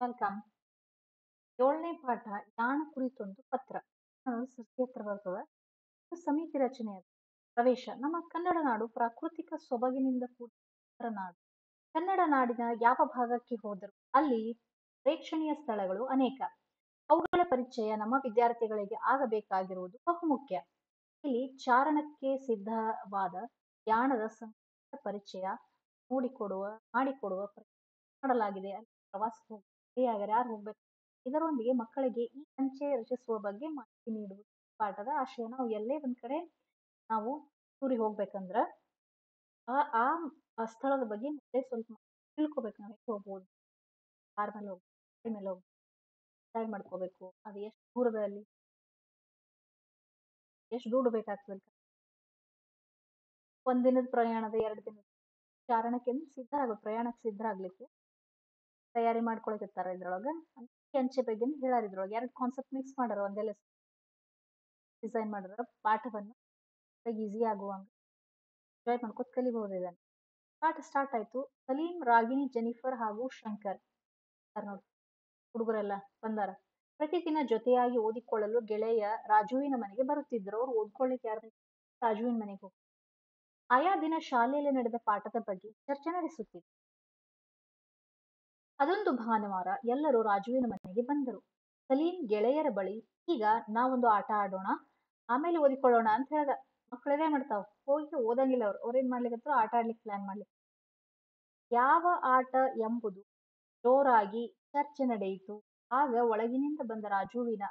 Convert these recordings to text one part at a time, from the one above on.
Welcome ಏಳನೇ ಪಾಠ, ಯಾಣ ಕುರಿತೊಂದು ಪತ್ರ. ಸೃಷ್ಟಿ ಬರ್ತದೆ ಸಮಿತಿ ರಚನೆ ಪ್ರವೇಶ, ನಮ್ಮ ಕನ್ನಡ ನಾಡು ಪ್ರಾಕೃತಿಕ ಸೊಬಗಿನಿಂದ ಕೂಡಿದ ನಾಡು. ಕನ್ನಡ ನಾಡಿನ ಯಾವ ಭಾಗಕ್ಕೆ ಹೋದರೂ ಅಲ್ಲಿ ಪ್ರೇಕ್ಷಣೀಯ ಸ್ಥಳಗಳು ಅನೇಕ. ಅವುಗಳ ಪರಿಚಯ ನಮ್ಮ ವಿದ್ಯಾರ್ಥಿಗಳಿಗೆ ಆಗಬೇಕಾಗಿರುವುದು ಬಹುಮುಖ್ಯ. ಇಲ್ಲಿ ಚಾರಣಕ್ಕೆ ಸಿದ್ಧವಾದ ಯಾಣದ ಪರಿಚಯ ಮೂಡಿಕೊಡುವ ಮಾಡಿಕೊಡುವ ಮಾಡಲಾಗಿದೆ. ಅಲ್ಲಿ ಪ್ರವಾಸಕ್ಕೆ ಹೋಗ್ಬೇಕು. ಇದರೊಂದಿಗೆ ಮಕ್ಕಳಿಗೆ ಈ ಅಂಚೆ ರಚಿಸುವ ಬಗ್ಗೆ ಮಾಹಿತಿ ನೀಡುವುದು ಪಾಠದ ಆಶಯ ನಾವು ಎಲ್ಲೇ ಒಂದ್ ಕಡೆ ನಾವು ಟೂರಿಗೆ ಹೋಗ್ಬೇಕಂದ್ರ ಆ ಆ ಆ ಸ್ಥಳದ ಬಗ್ಗೆ ಮತ್ತೆ ಸ್ವಲ್ಪ ತಿಳ್ಕೊಬೇಕು ನಾವು ಹೆಂಗೆ ಹೋಗ್ಬೋದು. ಕಾರ್ ಮೇಲೆ ಹೋಗಿ ಗಾಡಿ ಮೇಲೆ ಹೋಗ್ಬೇಕು ಡಿಸೈಡ್ ಮಾಡ್ಕೋಬೇಕು, ಅದು ಎಷ್ಟು ದೂರದಲ್ಲಿ ಎಷ್ಟು ದುಡ್ಡು ಬೇಕಾಗ್ತದೆ ಒಂದಿನದ ಪ್ರಯಾಣದ ಎರಡು ದಿನದ ಚಾರಣಕ್ಕೆ ಸಿದ್ಧರಾಗೋದು ಪ್ರಯಾಣಕ್ಕೆ ಸಿದ್ಧರಾಗ್ಲಿಕ್ಕೆ ತಯಾರಿ ಮಾಡ್ಕೊಳಕತ್ತಾರ ಇದ್ರೊಳಗ. ಕೆಂಚೆ ಬಗ್ಗೆ ಹೇಳಾರ ಇದ್ರೊಳಗೆ. ಎರಡು ಕಾನ್ಸೆಪ್ಟ್ ಮಿಕ್ಸ್ ಮಾಡಾರ ಒಂದೆಲ್ಲ ಡಿಸೈನ್ ಮಾಡಿದ್ರ ಪಾಠವನ್ನು ಈಸಿ ಆಗುವಂಗ ಎಂಜಾಯ್ ಮಾಡ್ಕೊತ ಕಲಿಬಹುದು ಇದನ್ನ ಪಾಠ ಸ್ಟಾರ್ಟ್ ಆಯ್ತು. ಸಲೀಂ, ರಾಗಿಣಿ, ಜೆನಿಫರ್ ಹಾಗೂ ಶಂಕರ್ ನೋಡಿ ಹುಡುಗರೆಲ್ಲ ಬಂದಾರ. ಪ್ರತಿದಿನ ಜೊತೆಯಾಗಿ ಓದಿಕೊಳ್ಳಲು ಗೆಳೆಯ ರಾಜುವಿನ ಮನೆಗೆ ಬರುತ್ತಿದ್ರು ಅವ್ರು ಓದ್ಕೊಳ್ಳಿಕ್ಕೆ ಯಾರು ರಾಜುವಿನ ಮನೆಗೆ ಹೋಗಿ ಆಯಾ ದಿನ ಶಾಲೆಯಲ್ಲಿ ನಡೆದ ಪಾಠದ ಬಗ್ಗೆ ಚರ್ಚೆ ನಡೆಸುತ್ತಿದ್ರು ಅದೊಂದು ಭಾನುವಾರ ಎಲ್ಲರೂ ರಾಜುವಿನ ಮನೆಗೆ ಬಂದರು. ಸಲೀಂ ಗೆಳೆಯರ ಬಳಿ, ಈಗ ನಾವೊಂದು ಆಟ ಆಡೋಣ, ಆಮೇಲೆ ಓದಿಕೊಳ್ಳೋಣ ಅಂತ ಹೇಳ್ದ. ಮಕ್ಕಳೇ ಮಾಡ್ತಾವ. ಹೋಗಿ ಓದಂಗಿಲ್ಲ ಅವ್ರು. ಅವ್ರೇನ್ ಮಾಡ್ಲಿಕ್ಕೆ ಆಟ ಆಡ್ಲಿಕ್ಕೆ ಪ್ಲಾನ್ ಮಾಡ್ಲಿಕ್ಕೆ. ಯಾವ ಆಟ ಎಂಬುದು ಜೋರಾಗಿ ಚರ್ಚೆ ನಡೆಯಿತು. ಆಗ ಒಳಗಿನಿಂದ ಬಂದ ರಾಜುವಿನ,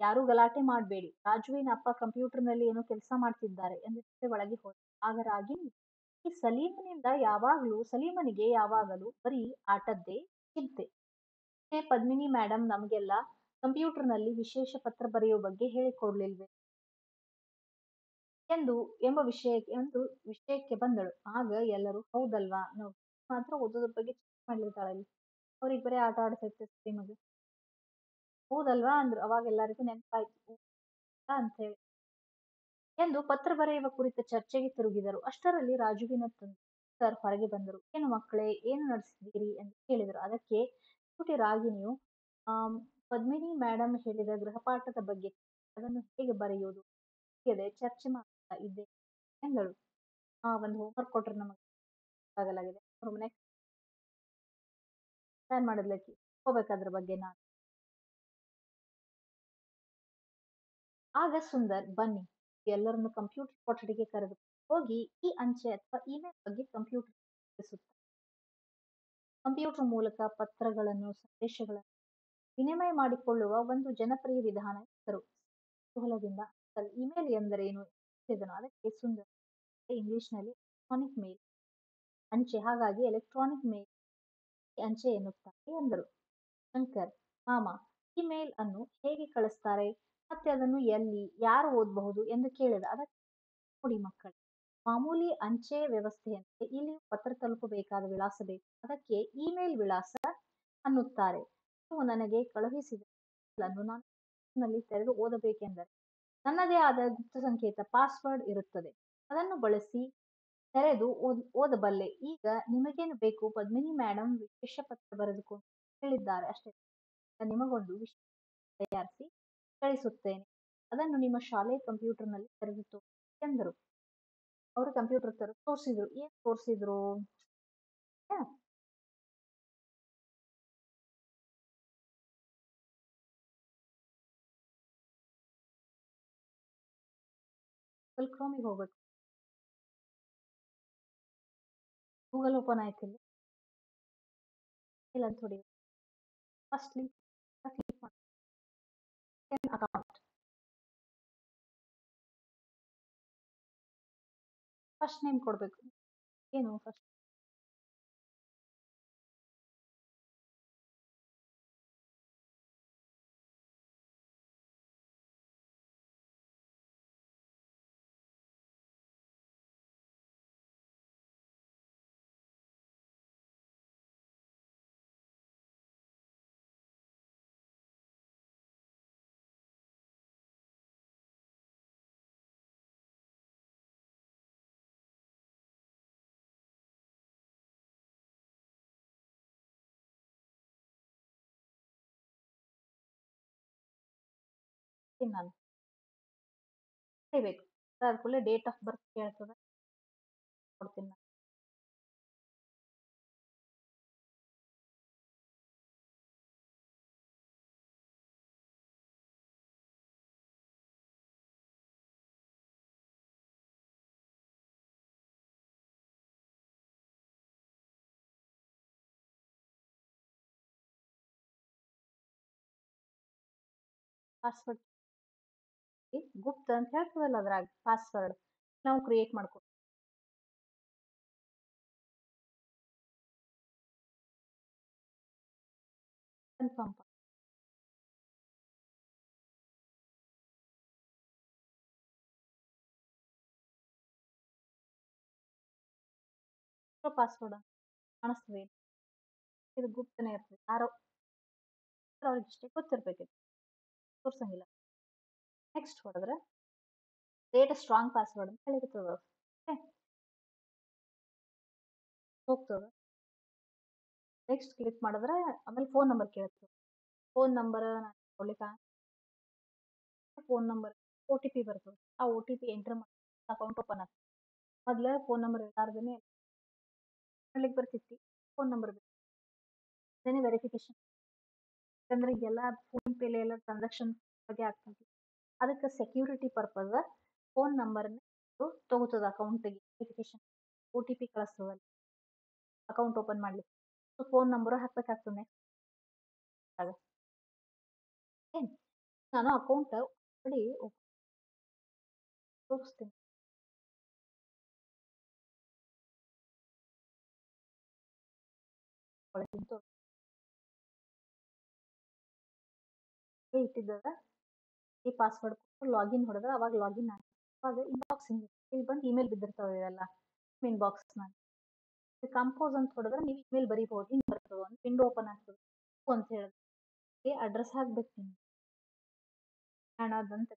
ಯಾರು ಗಲಾಟೆ ಮಾಡಬೇಡಿ. ರಾಜುವಿನ ಅಪ್ಪ ಕಂಪ್ಯೂಟರ್ನಲ್ಲಿ ಏನೋ ಕೆಲಸ ಮಾಡ್ತಿದ್ದಾರೆ ಎಂದು ಒಳಗೆ ಹೋದ. ಆಗ ರಾಗಿಣಿ ಈ ಸಲೀಮನಿಂದ ಯಾವಾಗಲೂ, ಸಲೀಮನಿಗೆ ಯಾವಾಗಲೂ ಬರೀ ಆಟದ್ದೇ ಚಿಂತೆ ಪದ್ಮಿನಿ ಮೇಡಮ್ ನಮಗೆಲ್ಲ ಕಂಪ್ಯೂಟರ್ನಲ್ಲಿ ವಿಶೇಷ ಪತ್ರ ಬರೆಯುವ ಬಗ್ಗೆ ಹೇಳಿಕೊಡ್ಲಿಲ್ವೇ? ಎಂದು, ಎಂಬ ವಿಷಯಕ್ಕೆ ಎಂದು ವಿಷಯಕ್ಕೆ ಬಂದಳು. ಆಗ ಎಲ್ಲರೂ, ಹೌದಲ್ವಾ? ನಾವು ಮಾತ್ರ ಓದೋದ್ರ ಬಗ್ಗೆ ಚಿಂತೆ ಮಾಡ್ಲಿರ್ತಾಳಲ್ಲಿ ಅವ್ರಿಗೆ ಬರೀ ಆಟ ಆಡ್ತೈತೆ ನಿಮಗೆ ಹೌದಲ್ವಾ? ಅಂದ್ರು. ಅವಾಗ ಎಲ್ಲರಿಗೂ ನೆನಪಾಯ್ತು. ಅಂತ ಹೇಳಿ ಎಂದು ಪತ್ರ ಬರೆಯುವ ಕುರಿತ ಚರ್ಚೆಗೆ ತಿರುಗಿದರು. ಅಷ್ಟರಲ್ಲಿ ರಾಜುವಿನ ಸರ್ ಹೊರಗೆ ಬಂದರು. ಏನು ಮಕ್ಕಳೇ, ಏನು ನಡೆಸಿದ್ದೀರಿ ಎಂದು ಕೇಳಿದರು. ಅದಕ್ಕೆ ಪುಟಿ ರಾಗಿಣಿಯು ಪದ್ಮಿನಿ ಮೇಡಮ್ ಹೇಳಿದ ಗೃಹಪಾಠದ ಬಗ್ಗೆ ಅದನ್ನು ಹೇಗೆ ಬರೆಯುವುದು? ಚರ್ಚೆ ಮಾಡ್ತಾ ಇದ್ದೆ ಎಂದಳು. ಆ, ಒಂದು ಹೋಮ್ವರ್ಕ್ ಕೊಟ್ಟರು ನಮಗೆ ಆಗಲಾಗಿದೆ. ಪ್ಲಾನ್ ಮಾಡಿದ್ಲಕ್ಕಿ ಹೋಗ್ಬೇಕಾದ್ರ ಬಗ್ಗೆ ನಾನು. ಆಗ ಸುಂದರ್, ಬನ್ನಿ. ಎಲ್ಲರನ್ನು ಕಂಪ್ಯೂಟರ್ ಕೊಠಡಿಗೆ ಕರೆದು ಹೋಗಿ ಈ ಅಂಚೆ ಅಥವಾ ಇಮೇಲ್ ಬಗ್ಗೆ ಕಂಪ್ಯೂಟರ್ ಕಂಪ್ಯೂಟರ್ ಮೂಲಕ ಪತ್ರಗಳನ್ನು, ಸಂದೇಶಗಳನ್ನು ವಿನಿಮಯ ಮಾಡಿಕೊಳ್ಳುವ ಒಂದು ಜನಪ್ರಿಯ ವಿಧಾನ ಇದ್ದರು ಕುತೂಹಲದಿಂದ ಇಮೇಲ್ ಎಂದರೇನು ಹೇಳಿದನು ಅದಕ್ಕೆ ಸುಂದರ್ ಇಂಗ್ಲಿಷ್ನಲ್ಲಿ ಎಲೆಕ್ಟ್ರಾನಿಕ್ ಮೇಲ್ ಅಂಚೆ ಹಾಗಾಗಿ ಎಲೆಕ್ಟ್ರಾನಿಕ್ ಮೇಲ್ ಅಂಚೆ ಎನ್ನುತ್ತಾರೆ ಎಂದರು. ಶಂಕರ್, ಮಾಮ ಇಮೇಲ್ ಅನ್ನು ಹೇಗೆ ಕಳಿಸ್ತಾರೆ? ಮತ್ತೆ ಅದನ್ನು ಎಲ್ಲಿ, ಯಾರು ಓದಬಹುದು ಎಂದು ಕೇಳಿದ ಅದಕ್ಕೆ ನೋಡಿ ಮಕ್ಕಳು. ಮಾಮೂಲಿ ಅಂಚೆ ವ್ಯವಸ್ಥೆಯಂತೆ ಇಲ್ಲಿ ಪತ್ರ ತಲುಪಬೇಕಾದ ವಿಳಾಸ ಬೇಕು. ಅದಕ್ಕೆ ಇಮೇಲ್ ವಿಳಾಸ ಅನ್ನುತ್ತಾರೆ. ನೀವು ನನಗೆ ಕಳುಹಿಸಿದ ನಾನು ತೆರೆದು ಓದಬೇಕೆಂದರೆ ನನ್ನದೇ ಆದ ಗುಪ್ತ ಸಂಕೇತ, ಪಾಸ್ವರ್ಡ್ ಇರುತ್ತದೆ. ಅದನ್ನು ಬಳಸಿ ತೆರೆದು ಓದ್, ಓದಬಲ್ಲೆ. ಈಗ ನಿಮಗೇನು ಬೇಕು? ಪದ್ಮಿನಿ ಮೇಡಮ್ ವಿಶೇಷ ಪತ್ರ ಬರೆದುಕೊಂಡು ಹೇಳಿದ್ದಾರೆ. ಅಷ್ಟೇ. ನಿಮಗೊಂದು ವಿಶೇಷ ತಯಾರಿಸಿ ಕಳಿಸುತ್ತೇನೆ ಅದನ್ನು ನಿಮ್ಮ ಶಾಲೆ ಕಂಪ್ಯೂಟರ್ನಲ್ಲಿ ತೆರೆದು ಎಂದರು. ಅವರು ಕಂಪ್ಯೂಟರ್ ತರ ತೋರಿಸಿದ್ರು. ಏನ್ ತೋರಿಸಿದ್ರು? ಗೂಗಲ್ ಕ್ರೋಮಿಗೆ ಹೋಗ್ಬೇಕು. ಗೂಗಲ್ ಓಪನ್ ಆಯ್ತಿಲ್ಲ ಇಲ್ಲ. ಅಂತ ಹೊಡಿ ಫಸ್ಟ್ ಅಕೌಂಟ್ ಫಸ್ಟ್ ನೇಮ್ ಕೊಡಬೇಕು. ಏನು ಫಸ್ಟ್ ಕೊಡ್ತೀನಿ ನಾನು ಬರಿಬೇಕು ಅದಾದ ಕೂಡಲೇ ಡೇಟ್ ಆಫ್ ಬರ್ತ್ ಕೇಳ್ತದೆ ಕೊಡ್ತೀನಿ ನಾನು ಪಾಸ್ವರ್ಡ್ ಗುಪ್ತ ಅಂತ ಹೇಳ್ತದಲ್ಲ ಅದ್ರಾಗ ಪಾಸ್ವರ್ಡ್ ನಾವು ಕ್ರಿಯೇಟ್ ಮಾಡ್ಕೊ ಪಾಸ್ವರ್ಡ್ ಕಾಣಿಸ್ತದೆ. ಇದು ಗುಪ್ತನೇ ಇರ್ತದೆ. ಯಾರೋ ಅವ್ರಿಗೆ ಇಷ್ಟೇ ಗೊತ್ತಿರ್ಬೇಕು ತೋರ್ಸಂಗಿಲ್ಲ. ನೆಕ್ಸ್ಟ್ ಹೊಡೆದ್ರೆ ಕ್ರಿಯೇಟ್ ಸ್ಟ್ರಾಂಗ್ ಪಾಸ್ವರ್ಡ್ ಅಂತ ಹೇಳಿರ್ತದೆ ಓಕೆ ಹೋಗ್ತದೆ. ನೆಕ್ಸ್ಟ್ ಕ್ಲಿಕ್ ಮಾಡಿದ್ರೆ ಆಮೇಲೆ ಫೋನ್ ನಂಬರ್ ಕೇಳುತ್ತೆ. ಫೋನ್ ನಂಬರ್ ನಾನು ಕೊಡ್ಲಿಕ್ಕೆ phone number O T P ಬರ್ತದೆ. ಆ ಒ ಟಿ ಪಿ ಎಂಟರ್ ಮಾಡಿ ಅಕೌಂಟ್ ಓಪನ್ ಆಗ್ತದೆ ಮೊದಲೇ ಫೋನ್ ನಂಬರ್ ಇರ್ಲಾರ್ದೇ ಮಾಡ್ಲಿಕ್ಕೆ ಬರ್ತಿತ್ತು. ಫೋನ್ ನಂಬರ್ ಬೇಕು. ವೆರಿಫಿಕೇಶನ್ ಯಾಕಂದ್ರೆ ಈಗೆಲ್ಲ ಫೋನ್ ಪೇಲೆ ಎಲ್ಲ ಟ್ರಾನ್ಸಾಕ್ಷನ್ ಬಗ್ಗೆ ಆಗ್ತದೆ ಅದಕ್ಕೆ ಸೆಕ್ಯೂರಿಟಿ ಪರ್ಪಸ್ ಫೋನ್ ನಂಬರ್ನ ತಗೋತದ ಅಕೌಂಟಿಗೆ ವೆರಿಫಿಕೇಶನ್ ಒ ಟಿ ಪಿ ಕಳಿಸ್ತದ ಅಕೌಂಟ್ ಓಪನ್ ಮಾಡ್ಲಿಕ್ಕೆ. ಸೊ ಫೋನ್ ನಂಬರ್ ಹಾಕ್ಬೇಕಾಗ್ತದೆ. ಏನು? ನಾನು ಅಕೌಂಟ್ ಆಲ್ರೆಡಿ ತೋರಿಸ್ತೀನಿ. ಇಟ್ಟಿದ್ದದ ಈ ಪಾಸ್ವರ್ಡ್ ಕೊಟ್ಟು ಲಾಗಿನ್ ಹೊಡೆದ್ರೆ ಅವಾಗ ಲಾಗಿನ್ ಆಗಿ ಅವಾಗ ಇನ್ಬಾಕ್ಸ್ ಇಲ್ಲಿ ಬಂದು ಇಮೇಲ್ ಬಿದ್ದಿರ್ತಾವೆ ಇವೆಲ್ಲ ಇನ್ಬಾಕ್ಸ್ನಾಗ ಕಂಪೋಸ್ ಅಂತ ಹೊಡೆದ್ರೆ ನೀವು ಇಮೇಲ್ ಬರೀಬಹುದು, ಹಿಂಗೆ ಬರ್ತದೆ, ಒಂದು ವಿಂಡೋ ಓಪನ್ ಆಗ್ತದೆ ಅಂತ ಹೇಳಿದ್ರೆ. ಅಡ್ರೆಸ್ ಹಾಕ್ಬೇಕು ನೀವು. ಅದಂತ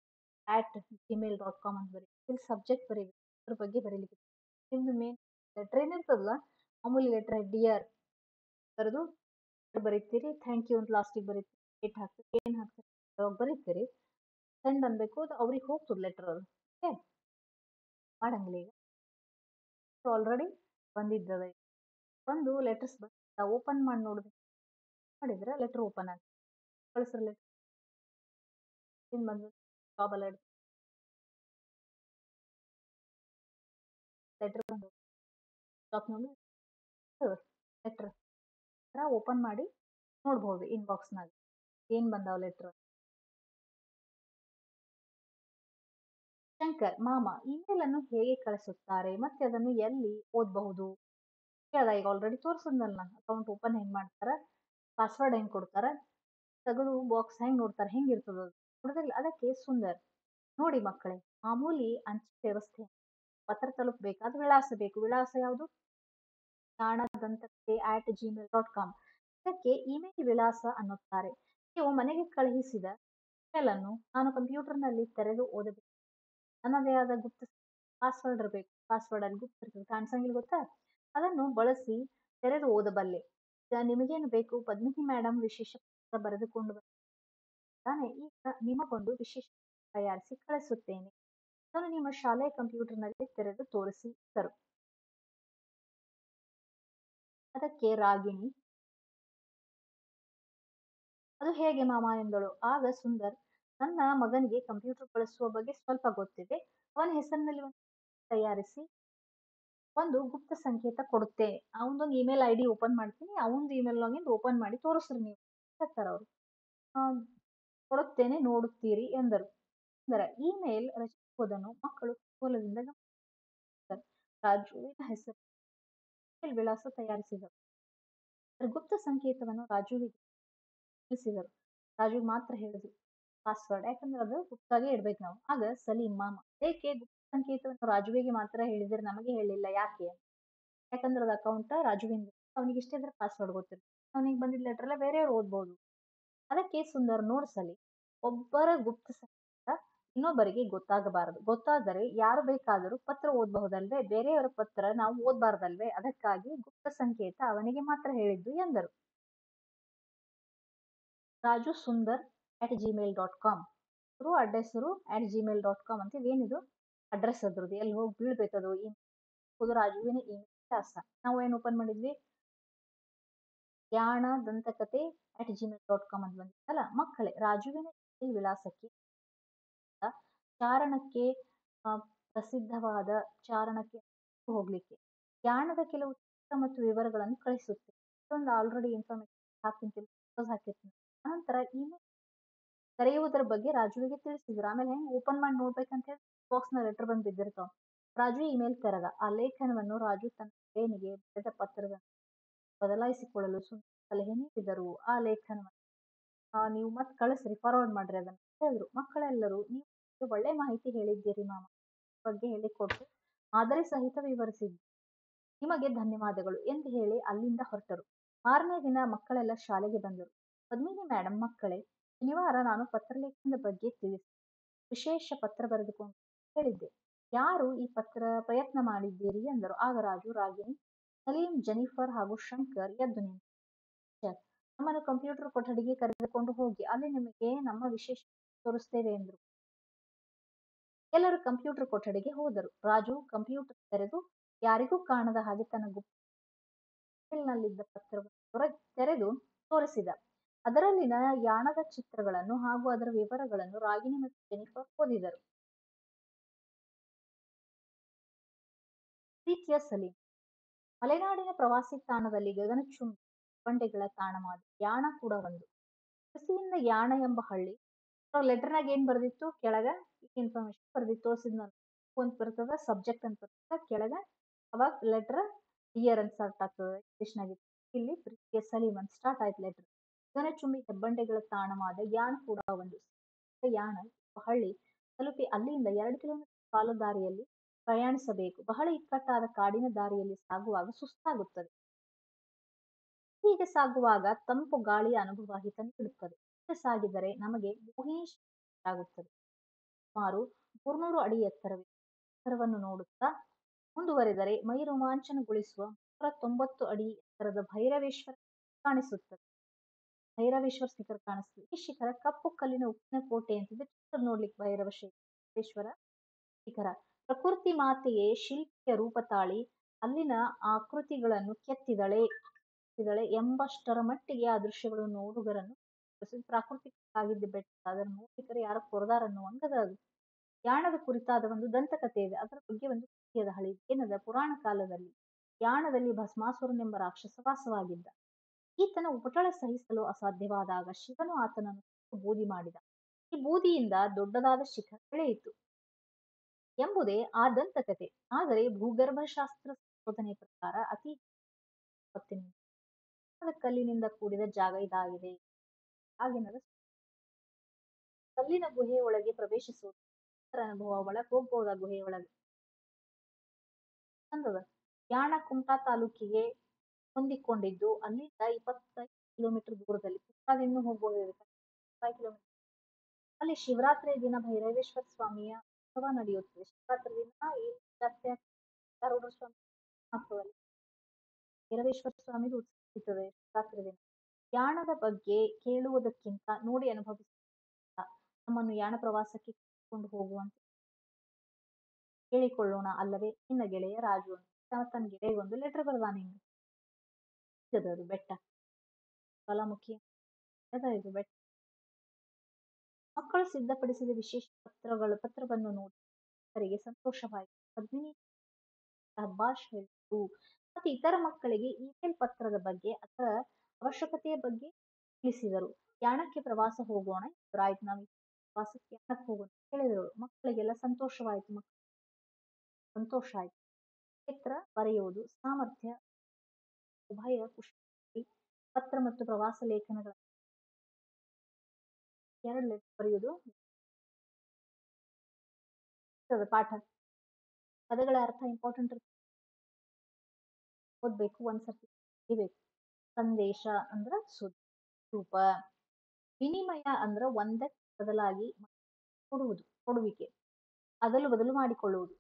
ಆಟ್ ಜಿಮೇಲ್ ಡಾಟ್ ಕಾಮ್ ಅಂತ ಬರೀ, ಇಲ್ಲಿ ಸಬ್ಜೆಕ್ಟ್ ಬರೀಬೇಕು, ಅದ್ರ ಬಗ್ಗೆ ಬರೀಲಿಕ್ಕೆ. ನಿಮ್ದು ಮೇನ್ ಲೆಟ್ರ್ ಏನಿರ್ತದಲ್ಲ, ಮಾಮೂಲಿ ಲೆಟ್ರ್ ಡಿಯರ್ ಬರೆದು ಬರೀತೀರಿ ಥ್ಯಾಂಕ್ ಯು ಅಂತ ಲಾಸ್ಟಿಗೆ ಬರೀತೀರಿ ಡೇಟ್ ಹಾಕ್ತೀರಿ, ಏನು ಹಾಕ್ತೀರಿ ಬರೀತೀರಿ ಸೆಂಡ್ ಅನ್ಬೇಕು, ಅದು ಅವ್ರಿಗೆ ಹೋಗ್ತದೆ ಲೆಟರ್ ಅದು ಓಕೆ ಮಾಡಂಗಿಲ್ಲ ಈಗ. ಆಲ್ರೆಡಿ ಬಂದಿದ್ದದ ಬಂದು ಲೆಟರ್ಸ್ ಬಂದ ಓಪನ್ ಮಾಡಿ ನೋಡಿದ್ರೆ ಮಾಡಿದ್ರೆ ಲೆಟ್ರ್ ಓಪನ್ ಆಗಿ ಕಳಿಸ್ರ ಲೆಟ್ರ್ ಏನು ಬಂದು? ಜಾಬ್ ಲೆಟ್ರ್ ಬಂದು. ಜಾಬ್ ನೋಡಿ ಲೆಟ್ರ್ ಓಪನ್ ಮಾಡಿ ನೋಡ್ಬೋದು ಇನ್ಬಾಕ್ಸ್ನಾಗ ಏನು ಬಂದಾವ ಲೆಟ್ರ್ ಶಂಕರ್, ಮಾಮ ಇಮೇಲ್ ಅನ್ನು ಹೇಗೆ ಕಳಿಸುತ್ತಾರೆ? ಮತ್ತೆ ಅದನ್ನು ಎಲ್ಲಿ ಓದಬಹುದು? ಕೇಳ್ದ, ಈಗ ಆಲ್ರೆಡಿ ತೋರಿಸಿದ್ನಲ್ಲ ಅಕೌಂಟ್ ಓಪನ್ ಹೆಂಗ್ ಮಾಡ್ತಾರ? ಪಾಸ್ವರ್ಡ್ ಹೆಂಗ್ ಕೊಡ್ತಾರ? ತೆಗೆದು ಬಾಕ್ಸ್ ಹೆಂಗ್ ನೋಡ್ತಾರೆ? ಹೆಂಗ್ ಇರ್ತದ ನೋಡಿದ್ರಲ್ಲ ಅದಕ್ಕೆ ಸುಂದರ್, ನೋಡಿ ಮಕ್ಕಳೇ, ಮಾಮೂಲಿ ಅಂಚೆ ವ್ಯವಸ್ಥೆ. ಪತ್ರ ತಲುಪಬೇಕಾದ ವಿಳಾಸ ಬೇಕು. ವಿಳಾಸ ಯಾವುದು? ಜ್ಞಾನದಂತಕ್ಕೆ ಆಟ್ ಜಿಮೇಲ್ ಡಾಟ್ ಕಾಮ್ ಇದಕ್ಕೆ ಇಮೇಲ್ ವಿಳಾಸ ಅನ್ನುತ್ತಾರೆ. ನೀವು ಮನೆಗೆ ಕಳುಹಿಸಿದ ಇಮೇಲ್ ಅನ್ನು ನಾನು ಕಂಪ್ಯೂಟರ್ನಲ್ಲಿ ತೆರೆದು ಓದಬೇಕು. ನನ್ನದೇ ಆದ ಗುಪ್ತ ಪಾಸ್ವರ್ಡ್ ಇರಬೇಕು ಪಾಸ್ವರ್ಡ್ ಅಲ್ಲಿ ಗುಪ್ತ ಇರ್ತದೆ ಕಾಣಿಸಂಗಿಲ್ಲ ಗೊತ್ತಾ? ಅದನ್ನು ಬಳಸಿ ತೆರೆದು ಓದಬಲ್ಲೆ. ಈಗ ನಿಮಗೇನು ಬೇಕು? ಪದ್ಮಿನಿ ಮೇಡಮ್ ವಿಶೇಷ ಬರೆದುಕೊಂಡು ತಾನೆ? ಈಗ ನಿಮಗೊಂದು ವಿಶೇಷ ತಯಾರಿಸಿ ಕಳಿಸುತ್ತೇನೆ. ಅದನ್ನು ನಿಮ್ಮ ಶಾಲೆಯ ಕಂಪ್ಯೂಟರ್ನಲ್ಲಿ ತೆರೆದು ತೋರಿಸಿ ತರು. ಅದಕ್ಕೆ ರಾಗಿಣಿ. ಅದು ಹೇಗೆ ಮಾಮ ಎಂದಳು? ಆಗ ಸುಂದರ್ ನನ್ನ ಮಗನಿಗೆ ಕಂಪ್ಯೂಟರ್ ಬಳಸುವ ಬಗ್ಗೆ ಸ್ವಲ್ಪ ಗೊತ್ತಿದೆ. ಅವನ ಹೆಸರಿನಲ್ಲಿ ಒಂದು ತಯಾರಿಸಿ ಒಂದು ಗುಪ್ತ ಸಂಕೇತ ಕೊಡುತ್ತೆ. ಅವನದೊಂದು ಇಮೇಲ್ ಐ ಡಿ ಓಪನ್ ಮಾಡ್ತೀನಿ. ಅವನದು ಇಮೇಲ್ ಲಾಗಿನ್ ಓಪನ್ ಮಾಡಿ ತೋರಿಸ್ರಿ ನೀವು ಹೇಳ್ತಾರೆ ಅವರು. ಕೊಡುತ್ತೇನೆ ನೋಡುತ್ತೀರಿ ಎಂದರು. ಅಂದರೆ ಇಮೇಲ್ ರಚಿಸುವುದನ್ನು ಮಕ್ಕಳು ಕುತೂಹಲದಿಂದ ರಾಜುವಿನ ಹೆಸರು ವಿಳಾಸ ತಯಾರಿಸಿದರು. ಗುಪ್ತ ಸಂಕೇತವನ್ನು ರಾಜುವಿಗೆ ತಿಳಿಸಿದರು. ರಾಜು ಮಾತ್ರ ಹೇಳಿದ್ರು. ಪಾಸ್ವರ್ಡ್ ಯಾಕಂದ್ರೆ ಅದು ಗುಪ್ತಾಗೆ ಇಡ್ಬೇಕು ನಾವು. ಆಗ ಸಲೀಂ ಮಾಮ. ಏಕೆ ಗುಪ್ತ ಸಂಕೇತವನ್ನು ರಾಜುವಿಗೆ ಮಾತ್ರ ಹೇಳಿದ್ರೆ ನಮಗೆ ಹೇಳಿಲ್ಲ. ಯಾಕೆ? ಯಾಕಂದ್ರೆ ಅದು ಅಕೌಂಟ್ ರಾಜುವಿಂದ. ಅವನಿಗೆ ಇಷ್ಟೇ ಇದ್ರೆ ಪಾಸ್ವರ್ಡ್ ಗೊತ್ತಿರುತ್ತೆ. ಅವನಿಗೆ ಬಂದಿದ್ದ ಎಲ್ಲ ಬೇರೆಯವ್ರು ಓದ್ಬೋದು. ಅದಕ್ಕೆ ಸುಂದರ್ ನೋಡ್ಸಲಿ ಒಬ್ಬರ ಗುಪ್ತ ಸಂಕೇತ ಇನ್ನೊಬ್ಬರಿಗೆ ಗೊತ್ತಾಗಬಾರದು. ಗೊತ್ತಾದರೆ ಯಾರು ಬೇಕಾದರೂ ಪತ್ರ ಓದಬಹುದಲ್ವೇ? ಬೇರೆಯವರ ಪತ್ರ ನಾವು ಓದಬಾರ್ದಲ್ವೇ? ಅದಕ್ಕಾಗಿ ಗುಪ್ತ ಸಂಕೇತ ಅವನಿಗೆ ಮಾತ್ರ ಹೇಳಿದ್ದು ಎಂದರು. Raju, Sundar at Gmail dot com through ಅಡ್ಡ ಹೆಸರು ಅಟ್ ಜಿಮೇಲ್ ಡಾಟ್ ಕಾಮ್ ಅಂತ ಏನಿದು? ಅಡ್ರೆಸ್ ಅದ್ರದ್ದು. ಎಲ್ಲಿ ಹೋಗಿ ಬೀಳ್ಬೇಕದು ಈ ಇದು ರಾಜುವಿನ ಇಮೇಲ್ ವಿಳಾಸ ನಾವು ಏನು ಓಪನ್ ಮಾಡಿದ್ವಿ? ಯಾಣ ದಂತಕತೆ ಅಟ್ ಜಿಮೇಲ್ ಡಾಟ್ ಕಾಮ್ ಅಂತ ಬಂದಿತ್ತಲ್ಲ? ಮಕ್ಕಳೇ ರಾಜುವಿನ ವಿಳಾಸಕ್ಕೆ ಚಾರಣಕ್ಕೆ ಪ್ರಸಿದ್ಧವಾದ ಚಾರಣಕ್ಕೆ ಹೋಗ್ಲಿಕ್ಕೆ. ಯಾಣದ ಕೆಲವು ಚಿತ್ರ ಮತ್ತು ವಿವರಗಳನ್ನು ಕಳಿಸುತ್ತೆ. ಇದೊಂದು ಆಲ್ರೆಡಿ ಇನ್ಫಾರ್ಮೇಶನ್ ಹಾಕ್ತೀನಿ ಹಾಕಿರ್ತೀನಿ. ಅನಂತರ ಇಮೇಲ್ ಕರೆಯುವುದರ ಬಗ್ಗೆ ರಾಜುವಿಗೆ ತಿಳಿಸಿದ್ರು ಆಮೇಲೆ ಹೆಂಗ್ ಓಪನ್ ಮಾಡಿ ನೋಡ್ಬೇಕಂತ ಹೇಳಿ ಬಾಕ್ಸ್ನ ಲೆಟರ್ ಬಂದ್ ಬಿದ್ದಿರ್ತಾವ. ರಾಜು ಇಮೇಲ್ ತೆರೆದ ಆ ಲೇಖನವನ್ನು ರಾಜು ತನ್ನ ಗೆಳೆಯನಿಗೆ ಬರೆದ ಪತ್ರದ ಬದಲಾಯಿಸಿಕೊಳ್ಳಲು ಸಲಹೆ ನೀಡಿದರು ಆ ಲೇಖನವನ್ನು ನೀವು ಮತ್ತೆ ಕಳಿಸ್ರಿ ಫಾರ್ವರ್ಡ್ ಮಾಡ್ರಿ ಅದನ್ನ ಹೇಳಿದ್ರು. ಮಕ್ಕಳೆಲ್ಲರೂ ನೀವು ಒಳ್ಳೆ ಮಾಹಿತಿ ಹೇಳಿದ್ದೀರಿ ಮಾಮ ಬಗ್ಗೆ ಹೇಳಿಕೊಟ್ಟು ಆದರೆ ಸಹಿತ ವಿವರಿಸಿದ್ದು ನಿಮಗೆ ಧನ್ಯವಾದಗಳು ಎಂದು ಹೇಳಿ ಅಲ್ಲಿಂದ ಹೊರಟರು. ಮಾರನೇ ದಿನ ಮಕ್ಕಳೆಲ್ಲ ಶಾಲೆಗೆ ಬಂದರು. ಪದ್ಮಿನಿ ಮೇಡಮ್ ಮಕ್ಕಳೇ ಶನಿವಾರ ನಾನು ಪತ್ರಲೇಖನದ ಬಗ್ಗೆ ತಿಳಿಸಿ ವಿಶೇಷ ಪತ್ರ ಬರೆದುಕೊಂಡು ಹೇಳಿದ್ದೆ. ಯಾರು ಈ ಪತ್ರ ಪ್ರಯತ್ನ ಮಾಡಿದ್ದೀರಿ ಎಂದರು. ಆಗ ರಾಜು ರಾಗಿಣಿ ಸಲೀಂ ಜೆನಿಫರ್ ಹಾಗೂ ಶಂಕರ್ ಎದ್ದು ನಿಂತು. "ಟೀಚರ್, ನಮ್ಮನ್ನು ಕಂಪ್ಯೂಟರ್ ಕೊಠಡಿಗೆ ಕರೆದುಕೊಂಡು ಹೋಗಿ ಅಲ್ಲಿ ನಿಮಗೆ ನಮ್ಮ ವಿಶೇಷ ತೋರಿಸ್ತೇವೆ ಎಂದರು. ಎಲ್ಲರೂ ಕಂಪ್ಯೂಟರ್ ಕೊಠಡಿಗೆ ಹೋದರು. ರಾಜು ಕಂಪ್ಯೂಟರ್ ತೆರೆದು ಯಾರಿಗೂ ಕಾಣದ ಹಾಗೆ ತನ್ನ ಗುಪ್ತ ಪತ್ರವನ್ನು ತೆರೆದು ತೋರಿಸಿದ. ಅದರಲ್ಲಿನ ಯಾಣದ ಚಿತ್ರಗಳನ್ನು ಹಾಗೂ ಅದರ ವಿವರಗಳನ್ನು ರಾಗಿಣಿ ಮತ್ತು ಜೆನಿಫರ್ ಓದಿದರು ಪ್ರೀತಿಯ ಸಲೀಂ. ಮಲೆನಾಡಿನ ಪ್ರವಾಸಿ ತಾಣದಲ್ಲಿ ಗಗನಚುಂಬಿ, ಬಂಡೆಗಳ ತಾಣವಾದ ಯಾಣ ಕೂಡ ಒಂದು. ಕೃಷಿಯಿಂದ ಯಾಣ ಎಂಬ ಹಳ್ಳಿ. ಲೆಟರ್ನಾಗ ಏನ್ ಬರ್ದಿತ್ತು? ಕೆಳಗ ಇನ್ಫಾರ್ಮೇಶನ್ ಬರ್ದಿತ್ತು ತೋರಿಸಿದ ನಾನು ಬರ್ತದ ಸಬ್ಜೆಕ್ಟ್ ಅಂತ ಬರ್ತದ, ಕೆಳಗ ಅವಾಗ ಲೆಟರ್ ಇಯರ್ ಅಂತ ಸ್ಟಾರ್ಟ್ ಆಗ್ತದೆ ಇಂಗ್ಲಿಷ್ನಾಗ ಇಲ್ಲಿ ಪ್ರೀತಿಯ ಸಲೀಂ ಅಂತ ಸ್ಟಾರ್ಟ್ ಆಯ್ತು ಲೆಟರ್ ಗಗನಚುಂಬಿ ಹೆಬ್ಬಂಡೆಗಳ ತಾಣವಾದ ಯಾಣ ಕೂಡ ಒಂದು ಯಾಣ ಹಳ್ಳಿ ತಲುಪಿ ಅಲ್ಲಿಂದ ಎರಡು ಕಿಲೋಮೀಟರ್ ಕಾಲು ದಾರಿಯಲ್ಲಿ ಪ್ರಯಾಣಿಸಬೇಕು. ಬಹಳ ಇಕ್ಕಟ್ಟಾದ ಕಾಡಿನ ದಾರಿಯಲ್ಲಿ ಸಾಗುವಾಗ ಸುಸ್ತಾಗುತ್ತದೆ. ಹೀಗೆ ಸಾಗುವಾಗ ತಂಪು ಗಾಳಿಯ ಅನುಭವ ಹಿತ ಹೀಗೆ ಸಾಗಿದರೆ ನಮಗೆ ಆಗುತ್ತದೆ ಸುಮಾರು ಮೂರ್ನೂರು ಅಡಿ ಎತ್ತರವೇ ಎತ್ತರವನ್ನು ನೋಡುತ್ತಾ ಮುಂದುವರೆದರೆ ಮೈ ರೋಮಾಂಚನಗೊಳಿಸುವ ನೂರ ತೊಂಬತ್ತು ಅಡಿ ಎತ್ತರದ ಭೈರವೇಶ್ವರ ಕಾಣಿಸುತ್ತದೆ. ಭೈರವೇಶ್ವರ ಶಿಖರ ಕಾಣಿಸ್ತದೆ. ಈ ಶಿಖರ ಕಪ್ಪು ಕಲ್ಲಿನ ಉಪ್ಪಿನ ಕೋಟೆ ಅಂತಿದೆ ನೋಡ್ಲಿಕ್ಕೆ ನೋಡ್ಲಿಕ್ಕೆ ಭೈರವೇಶ್ವರ ಶಿಖರ. ಪ್ರಕೃತಿ ಮಾತೆಯೇ ಶಿಲ್ಪಿಯ ರೂಪ ತಾಳಿ. ಅಲ್ಲಿನ ಆಕೃತಿಗಳನ್ನು ಕೆತ್ತಿದಳೆ ಕೆತ್ತಿದಳೆ ಎಂಬಷ್ಟರ ಮಟ್ಟಿಗೆ ಆ ದೃಶ್ಯಗಳು ನೋಡುಗರನ್ನು ಪ್ರಾಕೃತಿಕವಾಗಿದ್ದ ಬೆಟ್ಟ, ಅದನ್ನು ನೋಡಿದರೆ ಯಾರೋ ಕೊರದಾರನ್ನು ಅದು. ಯಾಣದ ಕುರಿತಾದ ಒಂದು ದಂತಕಥೆ ಇದೆ. ಅದರ ಬಗ್ಗೆ ಒಂದು ಕಥೆಯದ ಹಳಿ ಏನದ? ಪುರಾಣ ಕಾಲದಲ್ಲಿ ಯಾಣದಲ್ಲಿ ಭಸ್ಮಾಸುರನೆಂಬ ರಾಕ್ಷಸ ವಾಸವಾಗಿದ್ದ. ಈತನ ಉಪಟಳ ಸಹಿಸಲು ಅಸಾಧ್ಯವಾದಾಗ ಶಿವನು ಆತನನ್ನು ಬೂದಿ ಮಾಡಿದ. ಈ ಬೂದಿಯಿಂದ ದೊಡ್ಡದಾದ ಶಿಖರ ಬೆಳೆಯಿತು ಎಂಬುದೇ ಆ ದಂತಕತೆ ಆದರೆ ಭೂಗರ್ಭಶಾಸ್ತ್ರ ಸಂಶೋಧನೆ ಪ್ರಕಾರ ಅತಿ ಕಲ್ಲಿನಿಂದ ಕೂಡಿದ ಜಾಗ ಇದಾಗಿದೆ. ಆಗಿನ ಕಲ್ಲಿನ ಗುಹೆಯ ಒಳಗೆ ಪ್ರವೇಶಿಸುವುದು ಅನುಭವ ಒಳಗೆ ಹೋಗ್ಬೋದ ಗುಹೆ ಒಳಗೆ. ಯಾಣ ಕುಮಟಾ ತಾಲೂಕಿಗೆ ಹೊಂದಿಕೊಂಡಿದ್ದು. ಅಲ್ಲಿಂದ ಇಪ್ಪತ್ತೈದು ಕಿಲೋಮೀಟರ್ ದೂರದಲ್ಲಿ ಕುಮಟಾದಿಂದ ಹೋಗ್ಬೋದು ಕಿಲೋಮೀಟರ್ ಅಲ್ಲಿ ಶಿವರಾತ್ರಿಯ ದಿನ ಭೈರವೇಶ್ವರ ಸ್ವಾಮಿಯ ಉತ್ಸವ ನಡೆಯುತ್ತದೆ. ಶಿವರಾತ್ರಿ ದಿನ ಈ ಸ್ವಾಮಿ ಆಗ್ತದಲ್ಲ ಭೈರವೇಶ್ವರ ಸ್ವಾಮಿ ಉತ್ಸವ ನಡೀತದೆ ಶಿವರಾತ್ರಿ ದಿನ. ಯಾಣದ ಬಗ್ಗೆ ಕೇಳುವುದಕ್ಕಿಂತ ನೋಡಿ ಅನುಭವಿಸ ನಮ್ಮನ್ನು ಯಾಣ ಪ್ರವಾಸಕ್ಕೆ ಕೊಂಡು ಹೋಗುವಂತ ಹೇಳಿಕೊಳ್ಳೋಣ ಅಲ್ಲವೇ? ನಿನ್ನ ಗೆಳೆಯ ರಾಜು ಅಂತ. ತನ್ನ ಒಂದು ಲೆಟರ್ ಬರ್ದಾನ ಅದು ಬೆಟ್ಟ. ಫಲಮುಖಿ ಇದು ಬೆಟ್ಟ. ಮಕ್ಕಳು ಸಿದ್ಧಪಡಿಸಿದ ವಿಶೇಷ ಪತ್ರಗಳು, ಪತ್ರವನ್ನು ನೋಡಿ ಅವರಿಗೆ ಸಂತೋಷವಾಯಿತು. ಪದ್ಮಿನಿ ಹಬ್ಬಾಷ್ ಹೇಳಿದರು ಮತ್ತು ಇತರ ಮಕ್ಕಳಿಗೆ ಇಮೇಲ್ ಪತ್ರದ ಬಗ್ಗೆ ಅದರ ಅವಶ್ಯಕತೆಯ ಬಗ್ಗೆ ತಿಳಿಸಿದರು. ಯಾಣಕ್ಕೆ ಪ್ರವಾಸ ಹೋಗೋಣ ಆಯ್ತು, ನಾವು ಪ್ರವಾಸಕ್ಕೆ ಯಾಣಕ್ಕೆ ಹೋಗೋಣ ಹೇಳಿದರು. ಮಕ್ಕಳಿಗೆಲ್ಲ ಸಂತೋಷವಾಯಿತು ಮಕ್ಕಳು. ಸಂತೋಷ ಆಯಿತು. ಚಿತ್ರ ಬರೆಯುವುದು ಸಾಮರ್ಥ್ಯ ಉಭಯ ಪತ್ರ ಮತ್ತು ಪ್ರವಾಸ ಲೇಖನಗಳ ಎರಡು ಲೆಟರ್ ಬರೆಯುವುದು ಪಾಠ. ಪದಗಳ ಅರ್ಥ ಇಂಪಾರ್ಟೆಂಟ್ ಓದ್ಬೇಕು ಒಂದ್ಸರ್ತಿ ಇಬೇಕು ಸಂದೇಶ ಅಂದ್ರ ಸುದ್ದಿ, ರೂಪ. ವಿನಿಮಯ ಅಂದ್ರ ಒಂದಕ್ಕೆ ಬದಲಾಗಿ ಕೊಡುವುದು, ಕೊಡುವಿಕೆ. ಅದಲು ಬದಲು ಮಾಡಿಕೊಳ್ಳುವುದು.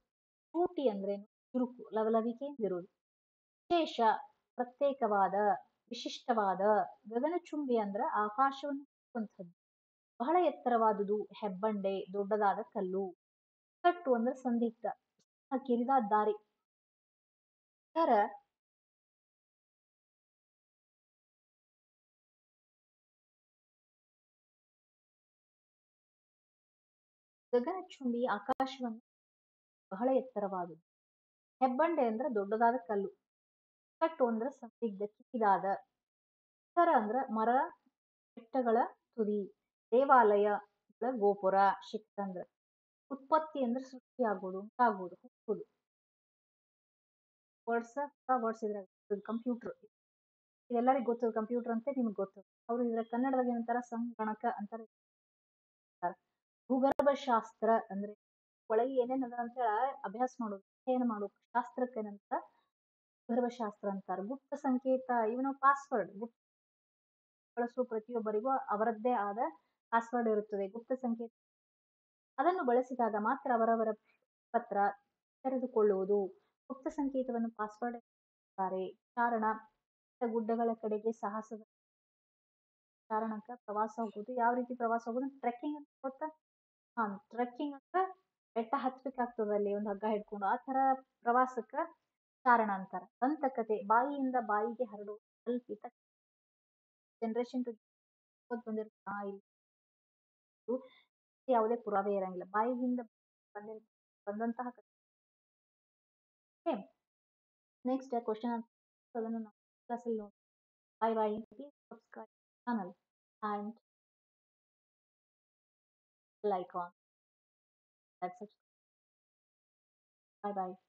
ಚೂಟಿ ಅಂದ್ರೇನು? ಚುರುಕು ಲವಲವಿಕೆಯಿಂದಿರುವುದು ವಿಶೇಷ ಪ್ರತ್ಯೇಕವಾದ, ವಿಶಿಷ್ಟವಾದ ಗಗನಚುಂಬಿ ಅಂದ್ರ ಆಕಾಶವನ್ನು ಬಹಳ ಎತ್ತರವಾದುದು, ಹೆಬ್ಬಂಡೆ, ದೊಡ್ಡದಾದ ಕಲ್ಲು. ಕಟ್ಟು ಅಂದ್ರೆ ಸಂದಿಗ್ಧ. ಕಿರಿದಾದ ದಾರಿ. ಥರ ಗಗನಚುಂಬಿ ಆಕಾಶವನ್ನು ಬಹಳ ಎತ್ತರವಾದುದು. ಹೆಬ್ಬಂಡೆ ಅಂದ್ರೆ ದೊಡ್ಡದಾದ ಕಲ್ಲು. ಕಟ್ಟು ಅಂದ್ರ ಸಂದಿಗ್ಧ ಕಿರಿದಾದ ಥರ ಅಂದ್ರ ಮರ ಬೆಟ್ಟಗಳ ತುದಿ ದೇವಾಲಯಗಳ ಗೋಪುರ, ಶಿಖರ ಅಂದ್ರ ಉತ್ಪತ್ತಿ ಅಂದ್ರೆ ಸೃಷ್ಟಿಯಾಗುವುದು ಉಂಟಾಗೋದು, ಹುಟ್ಟುದು. ವರ್ಡ್ಸ್ ವರ್ಡ್ಸ್ ಇದ್ರಾಗ ಕಂಪ್ಯೂಟರ್. ಇದೆಲ್ಲರಿಗೂ ಗೊತ್ತದ ಕಂಪ್ಯೂಟರ್ ಅಂತ ನಿಮ್ಗೆ ಗೊತ್ತು ಅವ್ರು ಇದ್ರ ಕನ್ನಡದಾಗ ಏನಂತಾರ? ಸಂಗಣಕ ಅಂತಾರೆ. ಭೂಗರ್ಭ ಶಾಸ್ತ್ರ ಅಂದ್ರೆ ಒಳಗೆ ಏನೇನ್ ಅದ ಅಂತ ಅಭ್ಯಾಸ ಮಾಡೋದು ಏನು ಮಾಡೋದು, ಶಾಸ್ತ್ರಕ್ಕೆ ಏನಂತ ಗರ್ಭಶಾಸ್ತ್ರ ಅಂತಾರೆ. ಗುಪ್ತ ಸಂಕೇತ ಇವನು ಪಾಸ್ವರ್ಡ್ ಗುಪ್ತ ಬಳಸುವ ಪ್ರತಿಯೊಬ್ಬರಿಗೂ ಅವರದ್ದೇ ಆದ ಪಾಸ್ವರ್ಡ್ ಇರುತ್ತದೆ. ಗುಪ್ತ ಸಂಕೇತ ಅದನ್ನು ಬಳಸಿದಾಗ ಮಾತ್ರ ಅವರವರ ಪತ್ರ ತೆರೆದುಕೊಳ್ಳುವುದು. ಗುಪ್ತ ಸಂಕೇತವನ್ನು ಪಾಸ್ವರ್ಡ್ ಕಾರಣ ಗುಡ್ಡಗಳ ಕಡೆಗೆ ಸಾಹಸದ ಕಾರಣಕ್ಕೆ ಪ್ರವಾಸ ಹೋಗೋದು ಯಾವ ರೀತಿ ಪ್ರವಾಸ ಹೋಗೋದು ಟ್ರೆಕ್ಕಿಂಗ್ ಅಂತ ಗೊತ್ತಾ? ಹಾ ಟ್ರೆಕ್ಕಿಂಗ್ ಅಂತ ಬೆಟ್ಟ ಹತ್ಬೇಕಾಗ್ತದ ಅಲ್ಲಿ ಒಂದು ಹಗ್ಗ ಹಿಡ್ಕೊಂಡು. ಆ ತರ ಪ್ರವಾಸಕ್ಕ ಕಾರಣ ಅಂತಾರ ದಂತಕತೆ ಬಾಯಿಯಿಂದ ಬಾಯಿಗೆ ಹರಡುವ ಕಲ್ಪಿತ ಜನರೇಷನ್ ಟು ಬಂದಿರ್ತಾ ಯಾವುದೇ ಪುರಾವೆ ಇರಂಗಿಲ್ಲ ಬಾಯಿಯಿಂದ ಬಂದಿರ್ ಬಂದಂತಹ ನೆಕ್ಸ್ಟ್ ಕ್ವಶನ್ ಅದನ್ನು ನಾವು ಕ್ಲಾಸಲ್ಲಿ ನೋಡಿ bye bye please subscribe channel and bell icon. That's it. Bye bye.